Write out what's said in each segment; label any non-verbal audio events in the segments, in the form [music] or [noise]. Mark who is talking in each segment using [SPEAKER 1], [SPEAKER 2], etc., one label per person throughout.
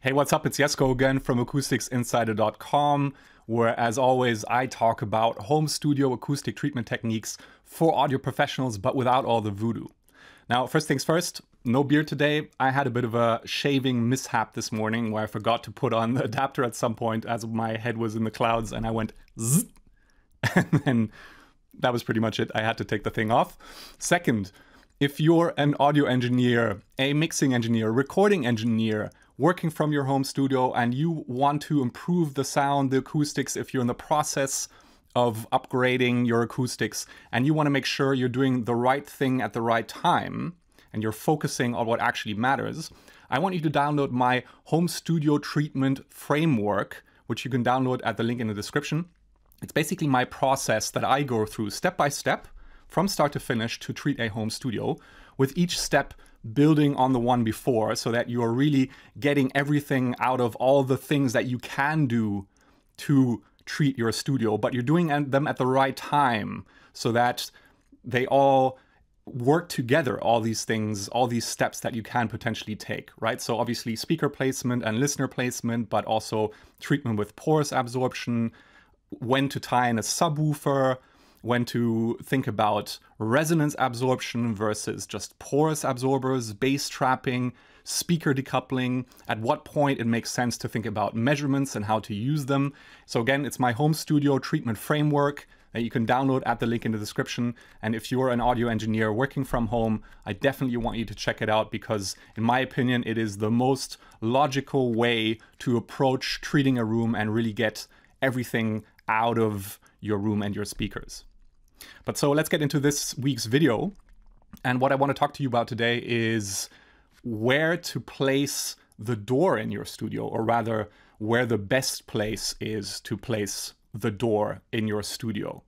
[SPEAKER 1] Hey, what's up? It's Jesko again from AcousticsInsider.com, where, as always, I talk about home studio acoustic treatment techniques for audio professionals, but without all the voodoo. Now, first things first, no beer today. I had a bit of a shaving mishap this morning where I forgot to put on the adapter at some point as my head was in the clouds and I went zzz, [laughs] and then that was pretty much it. I had to take the thing off. Second, if you're an audio engineer, a mixing engineer, recording engineer, working from your home studio and you want to improve the sound, the acoustics, if you're in the process of upgrading your acoustics and you want to make sure you're doing the right thing at the right time and you're focusing on what actually matters, I want you to download my home studio treatment framework, which you can download at the link in the description. It's basically my process that I go through step by step from start to finish to treat a home studio, with each step building on the one before so that you are really getting everything out of all the things that you can do to treat your studio, but you're doing them at the right time so that they all work together all these things all these steps that you can potentially take right? So obviously speaker placement and listener placement but also treatment with porous absorption when to tie in a subwoofer when to think about resonance absorption versus just porous absorbers, bass trapping, speaker decoupling, at what point it makes sense to think about measurements and how to use them. So again, it's my home studio treatment framework that you can download at the link in the description. And if you're an audio engineer working from home, I definitely want you to check it out because in my opinion, it is the most logical way to approach treating a room and really get everything out of your room and your speakers. But so let's get into this week's video. And what I want to talk to you about today is where to place the door in your studio, or rather, where the best place is to place the door in your studio.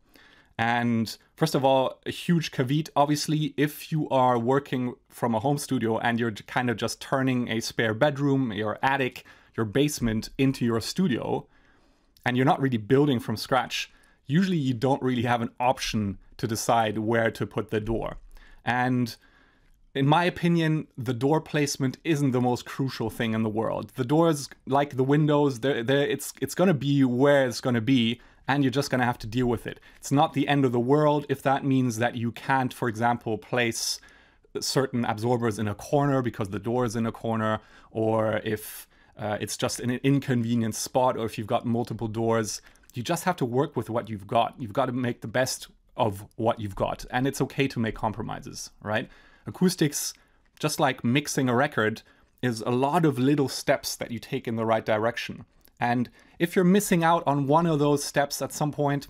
[SPEAKER 1] And first of all, a huge caveat obviously, if you are working from a home studio and you're kind of just turning a spare bedroom, your attic, your basement into your studio, and you're not really building from scratch, usually you don't really have an option to decide where to put the door. And in my opinion, the door placement isn't the most crucial thing in the world. The doors, like the windows, they're, they're, it's it's going to be where it's going to be, and you're just going to have to deal with it. It's not the end of the world if that means that you can't, for example, place certain absorbers in a corner because the door is in a corner, or if uh, it's just in an inconvenient spot, or if you've got multiple doors you just have to work with what you've got. You've got to make the best of what you've got. And it's okay to make compromises, right? Acoustics, just like mixing a record, is a lot of little steps that you take in the right direction. And if you're missing out on one of those steps at some point,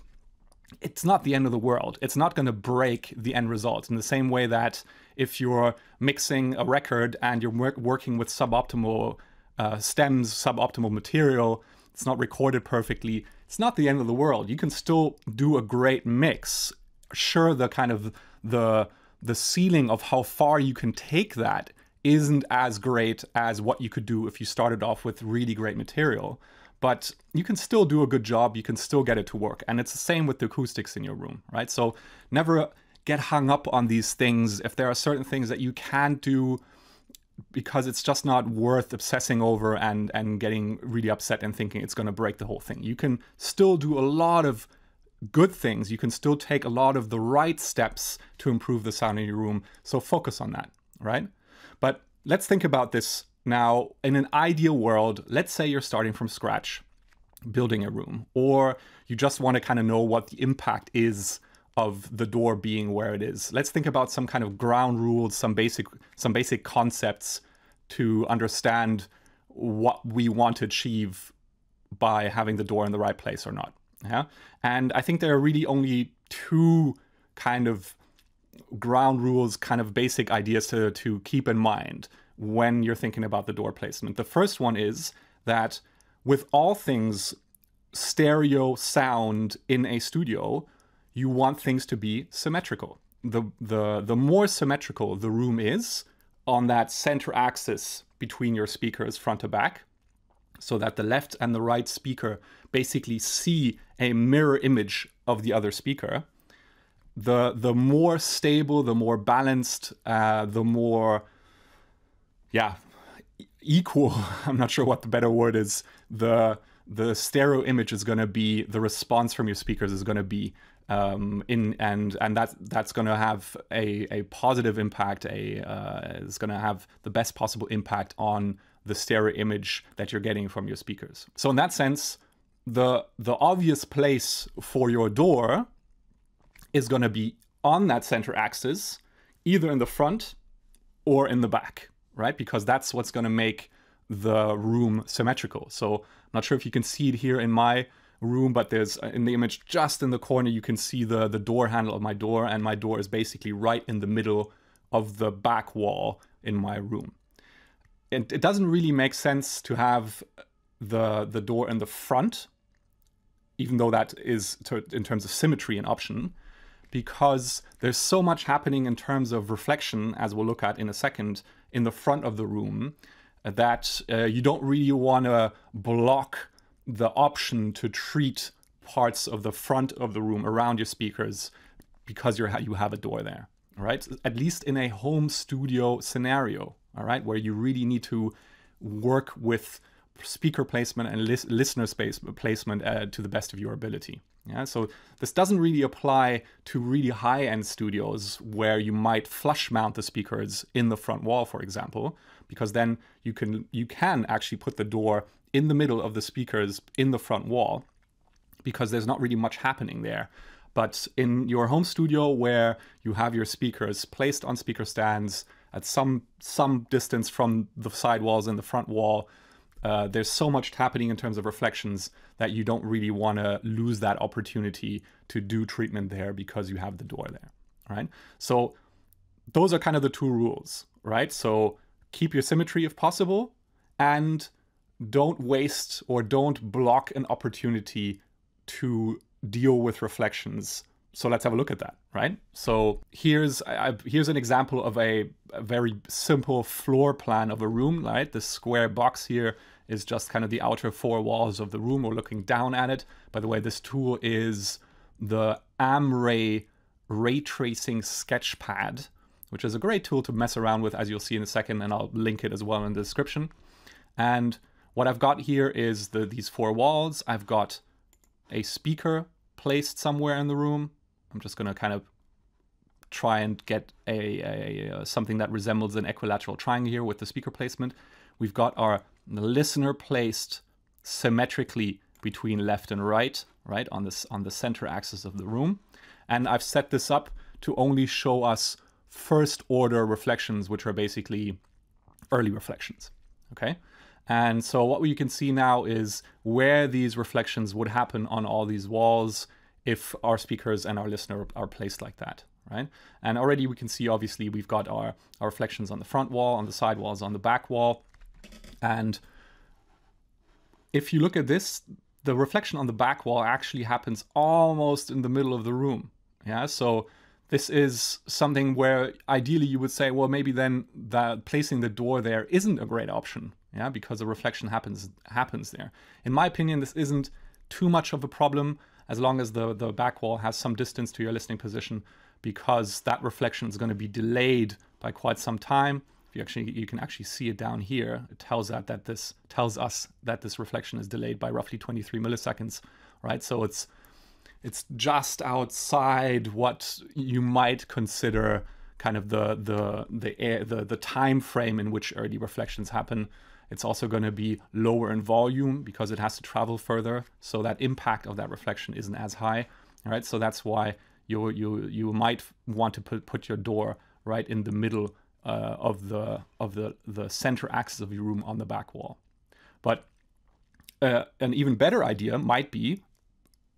[SPEAKER 1] it's not the end of the world. It's not going to break the end result in the same way that if you're mixing a record and you're working with suboptimal uh, stems, suboptimal material, it's not recorded perfectly, it's not the end of the world. You can still do a great mix. Sure, the kind of the the ceiling of how far you can take that isn't as great as what you could do if you started off with really great material. But you can still do a good job, you can still get it to work. And it's the same with the acoustics in your room, right? So never get hung up on these things. If there are certain things that you can't do because it's just not worth obsessing over and and getting really upset and thinking it's going to break the whole thing. You can still do a lot of good things. You can still take a lot of the right steps to improve the sound in your room. So focus on that, right? But let's think about this now. In an ideal world, let's say you're starting from scratch, building a room, or you just want to kind of know what the impact is of the door being where it is. Let's think about some kind of ground rules, some basic some basic concepts to understand what we want to achieve by having the door in the right place or not. Yeah. And I think there are really only two kind of ground rules, kind of basic ideas to, to keep in mind when you're thinking about the door placement. The first one is that with all things stereo sound in a studio, you want things to be symmetrical. The, the, the more symmetrical the room is on that center axis between your speakers front to back, so that the left and the right speaker basically see a mirror image of the other speaker, the, the more stable, the more balanced, uh, the more, yeah, equal, [laughs] I'm not sure what the better word is, the the stereo image is going to be the response from your speakers is going to be um, in and and that that's going to have a, a positive impact. A uh, is going to have the best possible impact on the stereo image that you're getting from your speakers. So in that sense, the the obvious place for your door is going to be on that center axis, either in the front or in the back, right? Because that's what's going to make the room symmetrical. So I'm not sure if you can see it here in my room, but there's uh, in the image just in the corner, you can see the, the door handle of my door and my door is basically right in the middle of the back wall in my room. And it doesn't really make sense to have the, the door in the front, even though that is in terms of symmetry an option, because there's so much happening in terms of reflection, as we'll look at in a second, in the front of the room, that uh, you don't really want to block the option to treat parts of the front of the room around your speakers because you're you have a door there right? At least in a home studio scenario all right where you really need to work with speaker placement and lis listener space placement uh, to the best of your ability yeah? So this doesn't really apply to really high-end studios where you might flush mount the speakers in the front wall for example because then you can you can actually put the door in the middle of the speakers in the front wall because there's not really much happening there. But in your home studio where you have your speakers placed on speaker stands at some some distance from the side walls and the front wall, uh, there's so much happening in terms of reflections that you don't really want to lose that opportunity to do treatment there because you have the door there, right? So those are kind of the two rules, right? So keep your symmetry if possible and don't waste or don't block an opportunity to deal with reflections. So let's have a look at that, right? So here's I, here's an example of a, a, very simple floor plan of a room, right? This square box here is just kind of the outer four walls of the room. We're looking down at it. By the way, this tool is the Amray Ray Tracing Sketchpad, which is a great tool to mess around with, as you'll see in a second, and I'll link it as well in the description. And what I've got here is the these four walls. I've got a speaker placed somewhere in the room. I'm just going to kind of try and get a, a, a, uh, something that resembles an equilateral triangle here with the speaker placement. We've got our listener placed symmetrically between left and right, right on this on the center axis of the room. And I've set this up to only show us first order reflections, which are basically early reflections. Okay. And so what you can see now is where these reflections would happen on all these walls if our speakers and our listener are placed like that, right? And already we can see, obviously, we've got our, our reflections on the front wall, on the side walls, on the back wall. And if you look at this, the reflection on the back wall actually happens almost in the middle of the room. Yeah, so this is something where ideally you would say, well, maybe then that placing the door there isn't a great option, yeah, because the reflection happens happens there. In my opinion, this isn't too much of a problem as long as the, the back wall has some distance to your listening position because that reflection is going to be delayed by quite some time. If you actually you can actually see it down here, it tells that that this tells us that this reflection is delayed by roughly 23 milliseconds, right? So it's it's just outside what you might consider kind of the the the air, the the time frame in which early reflections happen. It's also going to be lower in volume because it has to travel further, so that impact of that reflection isn't as high. All right, so that's why you you you might want to put put your door right in the middle uh, of the of the the center axis of your room on the back wall. But uh, an even better idea might be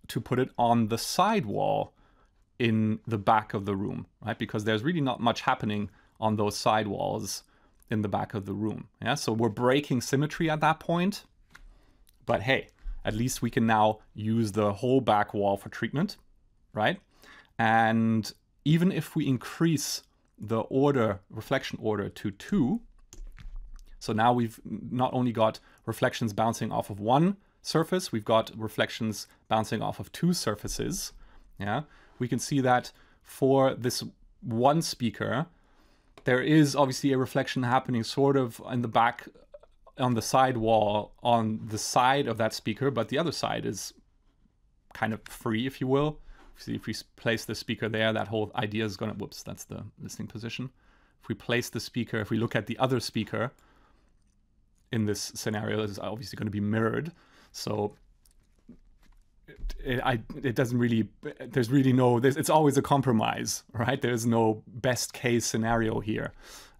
[SPEAKER 1] to put it on the side wall in the back of the room, right? Because there's really not much happening on those side walls in the back of the room. Yeah, so we're breaking symmetry at that point. But hey, at least we can now use the whole back wall for treatment, right? And even if we increase the order, reflection order to two, so now we've not only got reflections bouncing off of one surface, we've got reflections bouncing off of two surfaces. Yeah, we can see that for this one speaker, there is obviously a reflection happening sort of in the back on the side wall on the side of that speaker, but the other side is kind of free, if you will. See, if we place the speaker there, that whole idea is going to, whoops, that's the listening position. If we place the speaker, if we look at the other speaker in this scenario, is obviously going to be mirrored. So it, I, it doesn't really, there's really no, there's, it's always a compromise, right? There's no best case scenario here.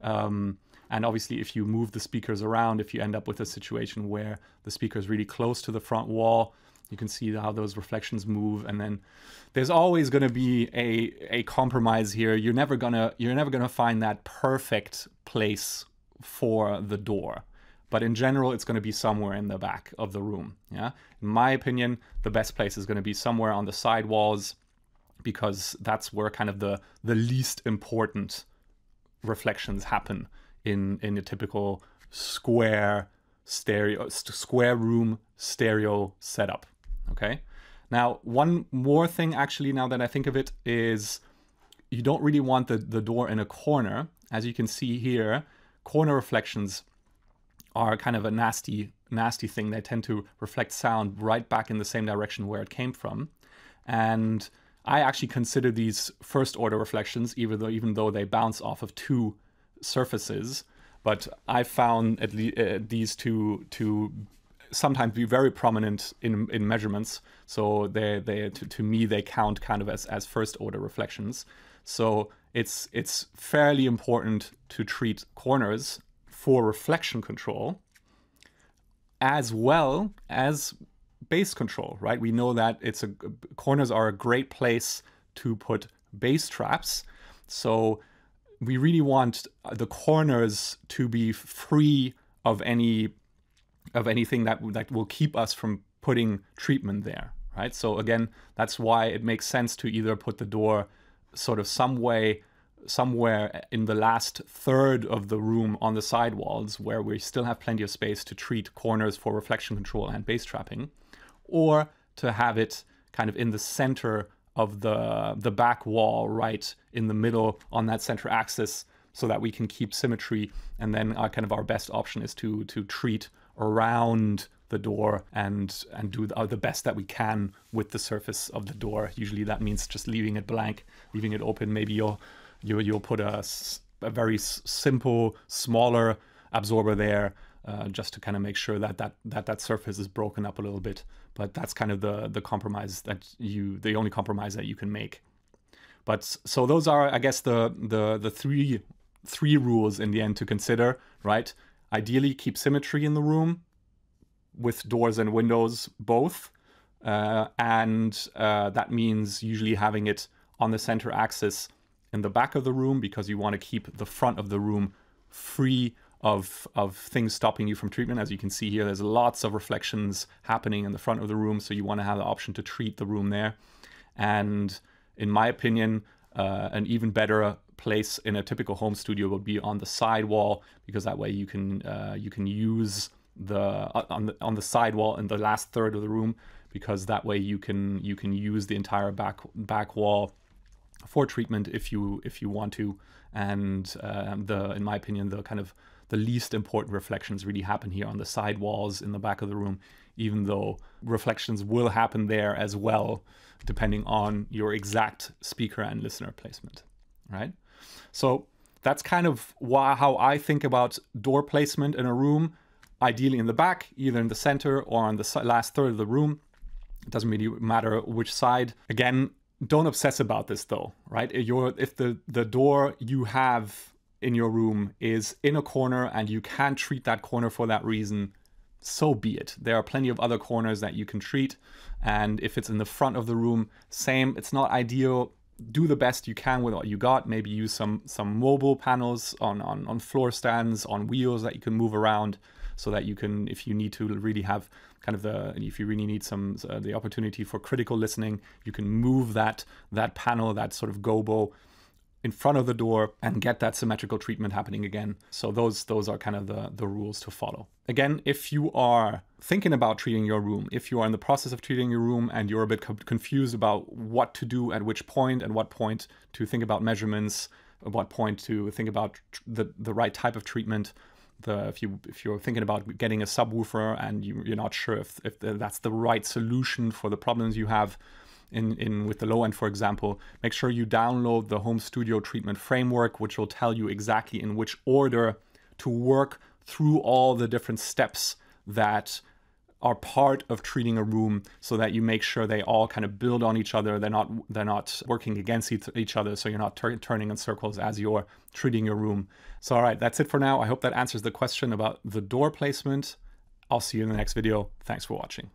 [SPEAKER 1] Um, and obviously, if you move the speakers around, if you end up with a situation where the speaker is really close to the front wall, you can see how those reflections move. And then there's always going to be a, a compromise here. You're never gonna you're never gonna find that perfect place for the door. But in general, it's going to be somewhere in the back of the room. Yeah, in my opinion, the best place is going to be somewhere on the side walls because that's where kind of the the least important reflections happen in in a typical square stereo square room stereo setup. Okay. Now, one more thing actually, now that I think of it, is you don't really want the, the door in a corner. As you can see here, corner reflections are kind of a nasty, nasty thing. They tend to reflect sound right back in the same direction where it came from. And I actually consider these first order reflections, even though even though they bounce off of two surfaces. But I found at least uh, these two to sometimes be very prominent in in measurements. So they they to, to me they count kind of as as first order reflections. So it's it's fairly important to treat corners for reflection control as well as bass control, right? We know that it's a corners are a great place to put bass traps. So we really want the corners to be free of any of anything that that will keep us from putting treatment there, right? So again, that's why it makes sense to either put the door sort of some way somewhere in the last third of the room on the side walls where we still have plenty of space to treat corners for reflection control and bass trapping or to have it kind of in the center of the the back wall right in the middle on that center axis so that we can keep symmetry. And then our, kind of our best option is to to treat around the door and and do the, uh, the best that we can with the surface of the door. Usually that means just leaving it blank leaving it open. Maybe you'll you, you'll put a, a very simple smaller absorber there uh, just to kind of make sure that that that that surface is broken up a little bit. But that's kind of the the compromise that you the only compromise that you can make. But so those are, I guess, the the the three three rules in the end to consider, right? Ideally, keep symmetry in the room with doors and windows both, uh, and uh, that means usually having it on the center axis in the back of the room because you want to keep the front of the room free of, of things stopping you from treatment. As you can see here, there's lots of reflections happening in the front of the room, so you want to have the option to treat the room there. And in my opinion, uh, an even better place in a typical home studio would be on the side wall because that way you can uh, you can use the uh, on the on the side wall in the last third of the room because that way you can you can use the entire back back wall for treatment if you if you want to and uh, the in my opinion the kind of the least important reflections really happen here on the side walls in the back of the room, even though reflections will happen there as well, depending on your exact speaker and listener placement, right? So that's kind of why, how I think about door placement in a room, ideally in the back, either in the center or on the last third of the room. It doesn't really matter which side. Again, don't obsess about this though, right? If, if the, the door you have in your room is in a corner and you can't treat that corner for that reason, so be it. There are plenty of other corners that you can treat. And if it's in the front of the room, same. It's not ideal. Do the best you can with what you got. Maybe use some some mobile panels on, on, on floor stands, on wheels that you can move around so that you can, if you need to really have kind of the, if you really need some, uh, the opportunity for critical listening, you can move that, that panel, that sort of gobo in front of the door and get that symmetrical treatment happening again. So those those are kind of the, the rules to follow. Again, if you are thinking about treating your room, if you are in the process of treating your room and you're a bit confused about what to do at which point and what point to think about measurements, at what point to think about the, the right type of treatment, the if you if you're thinking about getting a subwoofer and you, you're not sure if if that's the right solution for the problems you have in, in with the low end, for example, make sure you download the home studio treatment framework, which will tell you exactly in which order to work through all the different steps that are part of treating a room so that you make sure they all kind of build on each other. They're not they're not working against each other so you're not turning in circles as you're treating your room. So all right that's it for now. I hope that answers the question about the door placement. I'll see you in the next video. Thanks for watching